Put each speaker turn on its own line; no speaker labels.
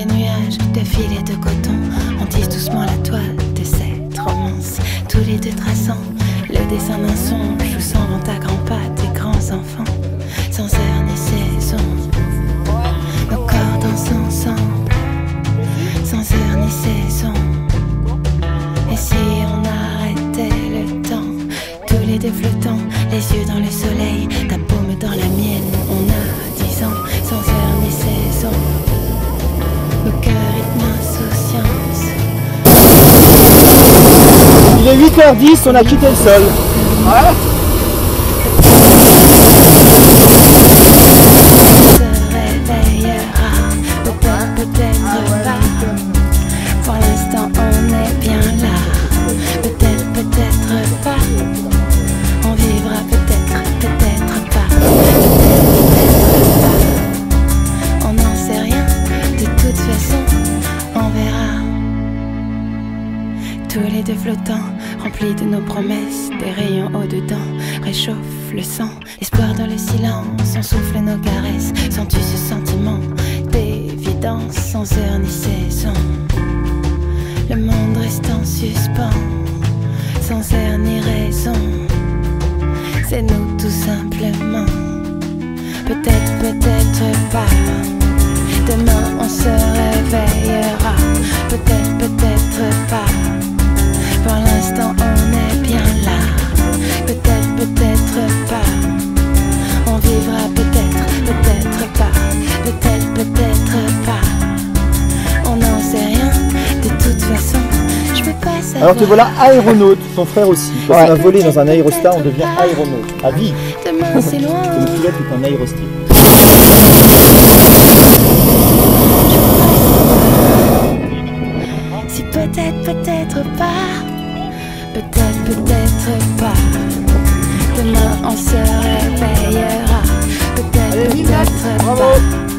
nuages de fil et de coton. On tisse doucement la toile de cette romance. Tous les deux traçant le dessin d'un songe où s'en vont à grands pas grands enfants. Sans heure ni saison, nos corps dansent ensemble. Sans heure ni saison. Et si on arrêtait le temps, tous les deux flottants, les yeux dans le soleil,
est 8h10, on a quitté le sol.
se Deux flottants, remplis de nos promesses, des rayons au-dedans, réchauffent le sang. Espoir dans le silence, on souffle nos caresses. Sens-tu ce sentiment d'évidence, sans heure ni saison? Le monde reste en suspens, sans air ni raison. C'est nous tout simplement. Peut-être, peut-être pas. Demain on se réveillera. Peut-être, peut-être pas. Alors te voilà
aéronaute, ton frère aussi. Quand on a volé dans un aérostat, on devient aéronaute. À vie.
Demain, c'est loin. le pilote
est un aérostil.
Si peut-être, peut-être pas. Peut-être, peut-être pas. Demain, on se réveillera. Peut-être, peut-être pas. Bravo.